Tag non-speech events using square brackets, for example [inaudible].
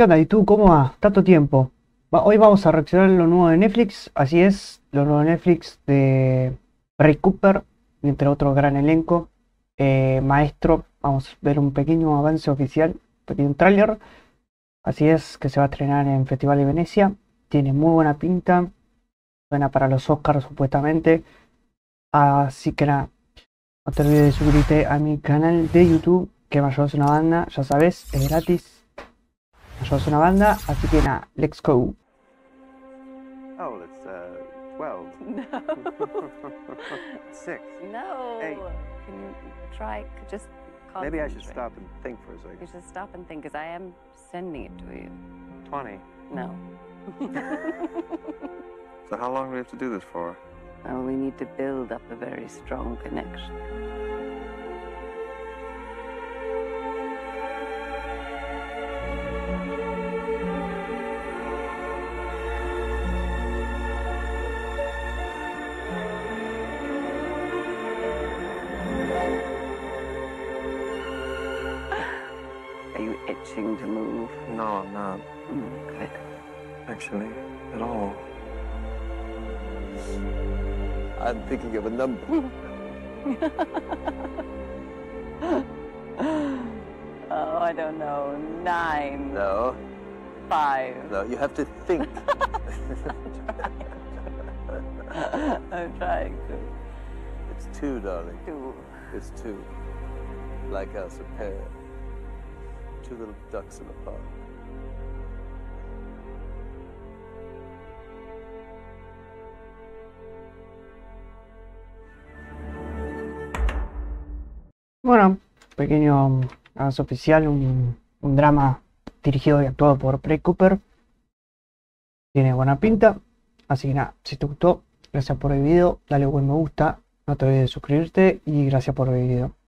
¿Qué onda? ¿Y tú cómo va? Tanto tiempo. Hoy vamos a reaccionar lo nuevo de Netflix. Así es, lo nuevo de Netflix de Ray Cooper, entre otro gran elenco. Eh, Maestro, vamos a ver un pequeño avance oficial, un pequeño tráiler. Así es, que se va a estrenar en Festival de Venecia. Tiene muy buena pinta. Buena para los Oscars supuestamente. Así que nada, no te olvides de suscribirte a mi canal de YouTube, que me ayudas una banda, ya sabes, es gratis. Me ayudas una banda, así que nada, let's go. Oh, well, it's uh, 12. [laughs] No. Six. no. Hey. Can you try? Just Maybe I should stop and think for a second. You second. should stop and think, because I am sending it to you. 20. No. [laughs] So how long do we have to do this for? well, we need to build up a very strong connection. Are you itching to move? No, I'm not Mm, good. actually at all. [laughs] I'm thinking of a number. [laughs] oh, I don't know. Nine, No, five. no, you have to think. [laughs] I'm trying to it's two, darling. do. It's two. Like us, a pair. Bueno, pequeño um, avance oficial, un, un drama dirigido y actuado por Ray Cooper. Tiene buena pinta, así que nada, si te gustó, gracias por el video, dale buen me gusta, no te olvides de suscribirte y gracias por el video.